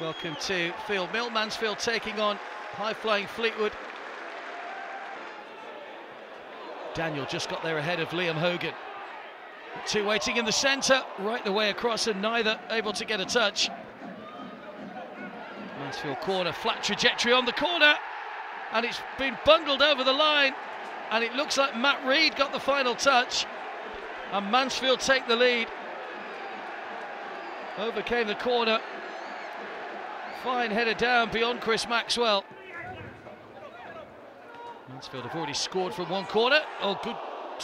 Welcome to Field Mill. Mansfield taking on high-flying Fleetwood. Daniel just got there ahead of Liam Hogan. Two waiting in the centre, right the way across, and neither able to get a touch. Mansfield corner, flat trajectory on the corner, and it's been bundled over the line. And it looks like Matt Rhead got the final touch, and Mansfield take the lead. Overcame the corner. Fine header down beyond Chris Maxwell. Mansfield have already scored from one corner. Oh, good